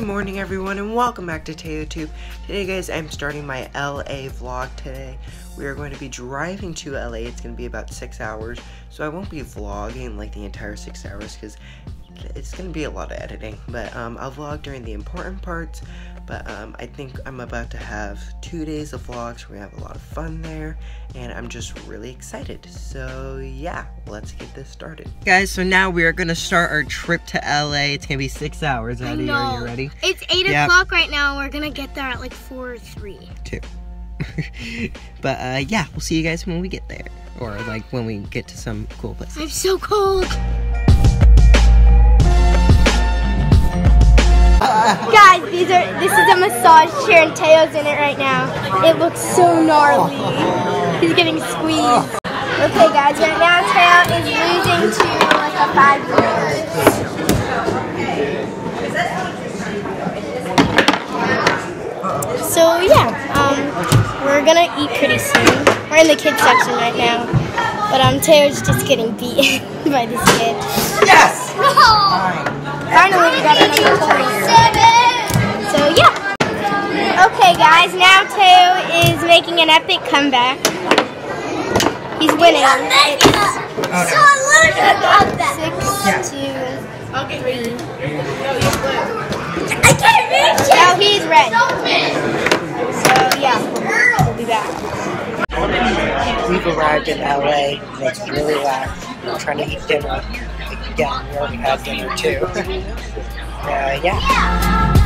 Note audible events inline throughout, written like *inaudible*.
Good morning everyone and welcome back to TEO TUBE. Today guys I'm starting my LA vlog today. We are going to be driving to LA. It's going to be about 6 hours. So I won't be vlogging like the entire 6 hours because it's going to be a lot of editing. But um, I'll vlog during the important parts. But um, I think I'm about to have two days of vlogs. We're going to have a lot of fun there. And I'm just really excited. So yeah, let's get this started. Guys, so now we are going to start our trip to LA. It's going to be six hours. Addie, are you ready? It's 8 yep. o'clock right now. We're going to get there at like 4 or 3. 2. *laughs* but uh, yeah, we'll see you guys when we get there. Or like when we get to some cool place. I'm so cold. Guys, these are this is a massage chair and Teo's in it right now. It looks so gnarly. He's getting squeezed. Okay guys, right now Teo is losing to like a five year old. So yeah, um, we're gonna eat pretty soon. We're in the kids section right now. But um, Teo's just getting beaten *laughs* by this kid. Yes! No! Finally, we got another toy. So, yeah. Okay, guys, now Teo is making an epic comeback. He's winning. It's okay. so six, two, three. I can't reach it. Now he's red. So, yeah, we'll be back. We've arrived in LA, and it's really loud. We're trying to eat dinner again, we already had dinner too. uh, yeah.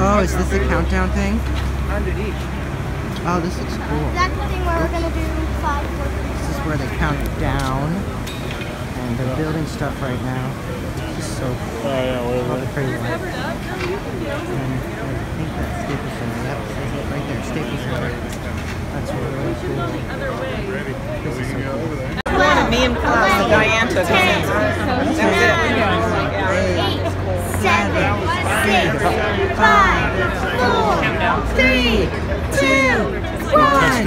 Oh, is this a countdown thing? Oh, this looks cool. That's the thing where we're gonna do five, four, three. This is where they count down. And they're building stuff right now. This is so cool. Oh yeah, where All the pretty lights. And I think that's Staples Center. Yep, says it right there, Staples Center. That's really cool. This is so cool. Me and uh, Diane took it. That was it. Eight, seven, six, five, four, three, two, one.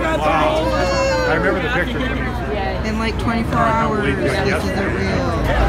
I remember the picture. In like 24 hours, this is a real.